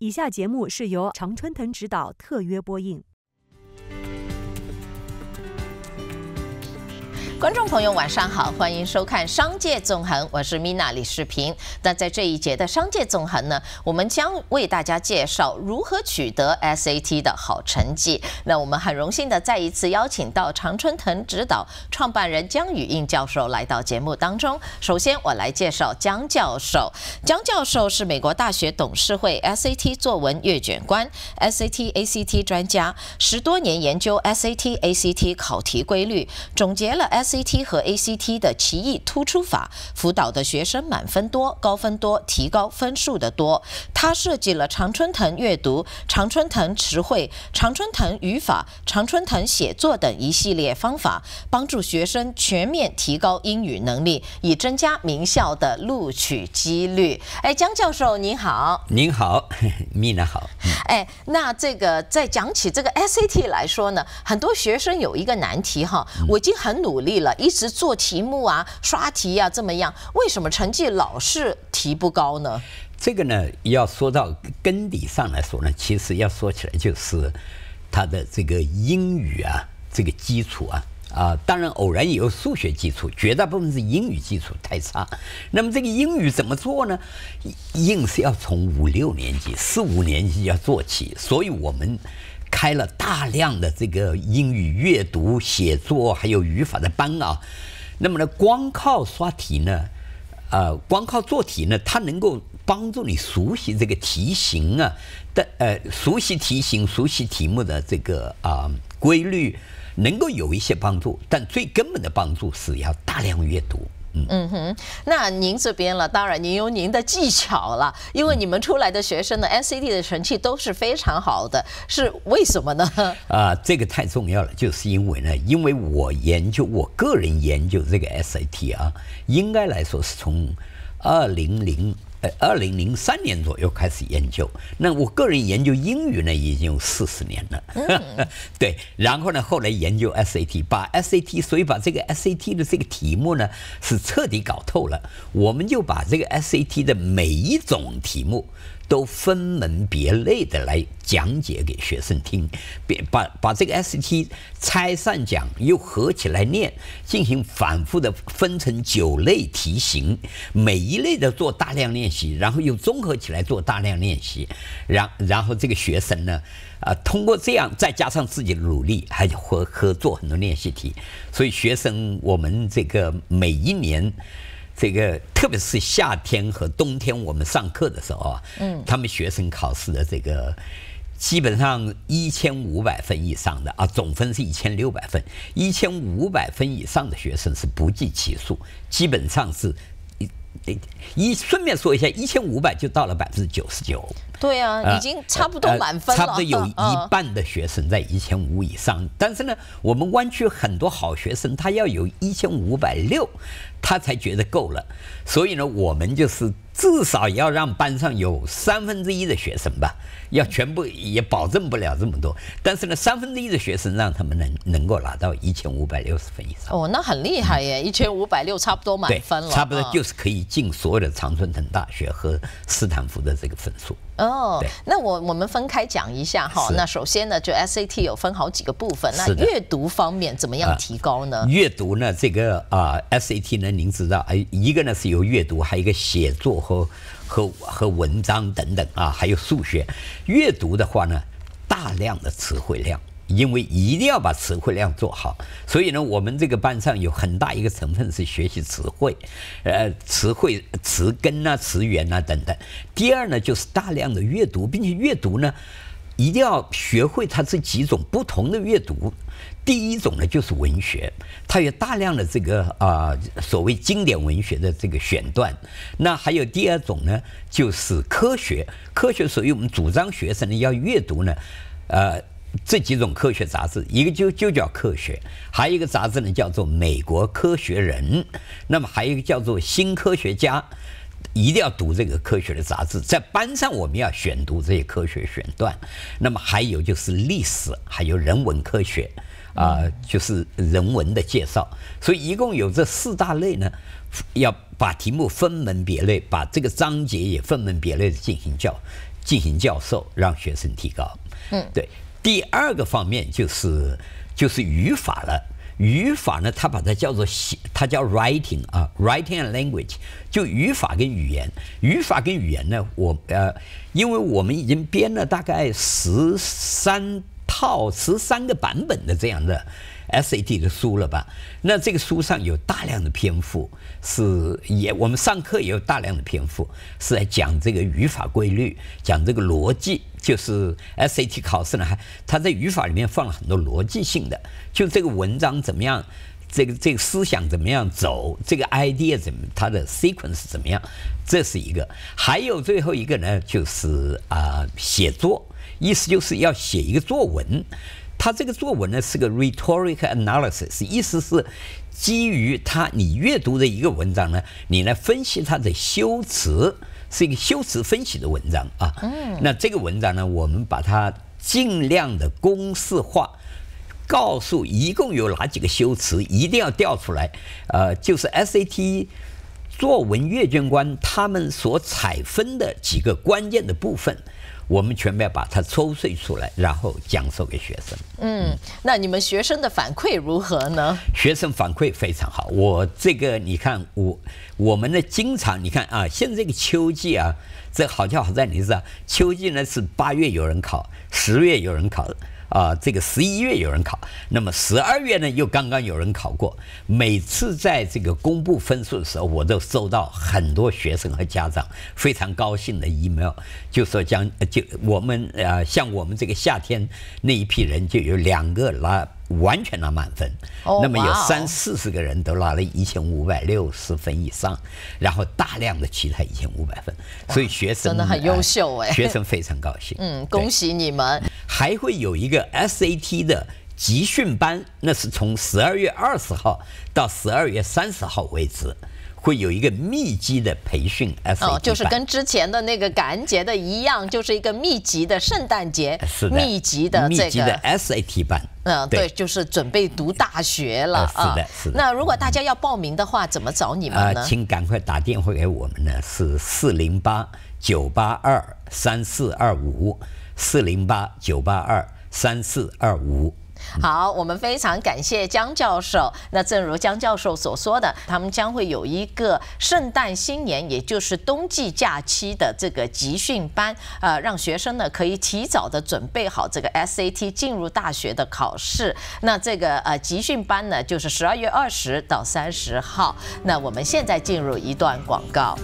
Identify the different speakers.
Speaker 1: 以下节目是由常春藤指导特约播映。
Speaker 2: 观众朋友，晚上好，欢迎收看《商界纵横》，我是 Mina 李世平。那在这一节的《商界纵横》呢，我们将为大家介绍如何取得 SAT 的好成绩。那我们很荣幸的再一次邀请到常春藤指导创办人江宇印教授来到节目当中。首先，我来介绍江教授。江教授是美国大学董事会 SAT 作文阅卷官、SAT ACT 专家，十多年研究 SAT ACT 考题规律，总结了 S。CT 和 ACT 的奇异突出法，辅导的学生满分多、高分多、提高分数的多。他设计了常春藤阅读、常春藤词汇、常春藤语法、常春藤写作等一系列方法，帮助学生全面提高英语能力，以增加名校的录取几率。哎，江教授您好，
Speaker 3: 您好，米娜好。
Speaker 2: 哎，那这个在讲起这个 SAT 来说呢，很多学生有一个难题哈，我已经很努力。一直做题目啊，刷题啊，这么样，为什么成绩老是提不高呢？
Speaker 3: 这个呢，要说到根底上来说呢，其实要说起来就是他的这个英语啊，这个基础啊，啊，当然偶然也有数学基础，绝大部分是英语基础太差。那么这个英语怎么做呢？硬是要从五六年级、四五年级要做起，所以我们。开了大量的这个英语阅读、写作还有语法的班啊，那么呢，光靠刷题呢，呃，光靠做题呢，它能够帮助你熟悉这个题型啊的呃，熟悉题型、熟悉题目的这个啊规律，能够有一些帮助，但最根本的帮助是要大量阅读。
Speaker 2: 嗯哼，那您这边了，当然您有您的技巧了，因为你们出来的学生的 SAT 的成绩都是非常好的，是为什么呢？
Speaker 3: 啊，这个太重要了，就是因为呢，因为我研究，我个人研究这个 SAT 啊，应该来说是从二零零。呃，二零零三年左右开始研究。那我个人研究英语呢，已经有四十年了。对，然后呢，后来研究 SAT，把 SAT，所以把这个 SAT 的这个题目呢，是彻底搞透了。我们就把这个 SAT 的每一种题目。都分门别类的来讲解给学生听，别把把这个 ST 拆散讲，又合起来念，进行反复的分成九类题型，每一类的做大量练习，然后又综合起来做大量练习，然然后这个学生呢，啊，通过这样再加上自己的努力，还合合做很多练习题，所以学生我们这个每一年。这个特别是夏天和冬天，我们上课的时候啊，嗯，他们学生考试的这个基本上一千五百分以上的啊，总分是一千六百分，一千五百分以上的学生是不计其数，基本上是。一顺便说一下，一千五百就到了百分之九十九。
Speaker 2: 对啊，已经差不多满分了。
Speaker 3: 差不多有一半的学生在一千五以上，但是呢，我们湾区很多好学生，他要有一千五百六，他才觉得够了。所以呢，我们就是至少要让班上有三分之一的学生吧。要全部也保证不了这么多，但是呢，三分之一的学生让他们能能够拿到一千五百六十分以上。
Speaker 2: 哦，那很厉害耶！一千五百六差不多满分了，
Speaker 3: 差不多就是可以进所有的常春藤大学和斯坦福的这个分数。
Speaker 2: 哦，那我我们分开讲一下哈。那首先呢，就 SAT 有分好几个部分，那阅读方面怎么样提高呢？
Speaker 3: 阅读呢，这个啊，SAT 呢，您知道，哎，一个呢是有阅读，还有一个写作和。和和文章等等啊，还有数学阅读的话呢，大量的词汇量，因为一定要把词汇量做好，所以呢，我们这个班上有很大一个成分是学习词汇，呃，词汇词根啊、词源啊等等。第二呢，就是大量的阅读，并且阅读呢，一定要学会它这几种不同的阅读。第一种呢，就是文学，它有大量的这个啊所谓经典文学的这个选段。那还有第二种呢，就是科学。科学，所以我们主张学生呢要阅读呢，呃，这几种科学杂志，一个就就叫科学，还有一个杂志呢叫做《美国科学人》，那么还有一个叫做《新科学家》，一定要读这个科学的杂志。在班上我们要选读这些科学选段。那么还有就是历史，还有人文科学。啊，就是人文的介绍，所以一共有这四大类呢，要把题目分门别类，把这个章节也分门别类的进行教进行教授，让学生提高。嗯，对。第二个方面就是就是语法了。语法呢，它把它叫做写，它叫 writing 啊，writing and language，就语法跟语言。语法跟语言呢，我呃，因为我们已经编了大概十三套、十三个版本的这样的。SAT 的书了吧？那这个书上有大量的篇幅，是也我们上课也有大量的篇幅，是在讲这个语法规律，讲这个逻辑。就是 SAT 考试呢，还它在语法里面放了很多逻辑性的，就这个文章怎么样，这个这个思想怎么样走，这个 idea 怎么它的 sequence 怎么样，这是一个。还有最后一个呢，就是啊写作，意思就是要写一个作文。他这个作文呢是个 rhetoric analysis，意思是基于他你阅读的一个文章呢，你来分析它的修辞，是一个修辞分析的文章啊。嗯。那这个文章呢，我们把它尽量的公式化，告诉一共有哪几个修辞，一定要调出来。呃，就是 SAT 作文阅卷官他们所采分的几个关键的部分。我们全部要把它抽碎出来，然后讲授给学生。
Speaker 2: 嗯，那你们学生的反馈如何呢？
Speaker 3: 学生反馈非常好。我这个你看，我我们呢经常你看啊，现在这个秋季啊，这好就好在你知道，秋季呢是八月有人考，十月有人考。啊，这个十一月有人考，那么十二月呢又刚刚有人考过。每次在这个公布分数的时候，我都收到很多学生和家长非常高兴的 email，就说将就我们呃像我们这个夏天那一批人就有两个拿。完全拿满分，那么有三四十个人都拿了一千五百六十分以上，然后大量的其他一千五百分，所以学生
Speaker 2: 真的很优秀哎，
Speaker 3: 学生非常高兴。
Speaker 2: 嗯，恭喜你们！
Speaker 3: 还会有一个 SAT 的集训班，那是从十二月二十号到十二月三十号为止。会有一个密集的培训，SAT 哦，
Speaker 2: 就是跟之前的那个感恩节的一样，就是一个密集的圣诞节，
Speaker 3: 是
Speaker 2: 的，密集的
Speaker 3: 密集的 SAT 班。
Speaker 2: 嗯，对，就是准备读大学了
Speaker 3: 啊。是的，是的。
Speaker 2: 那如果大家要报名的话，怎么找你们呢？
Speaker 3: 请赶快打电话给我们呢，是四零八九八二三四二五，四零八九八二三四二五。
Speaker 2: 好，我们非常感谢江教授。那正如江教授所说的，他们将会有一个圣诞新年，也就是冬季假期的这个集训班，呃，让学生呢可以提早的准备好这个 SAT 进入大学的考试。那这个呃集训班呢，就是十二月二十到三十号。那我们现在进入一段广告。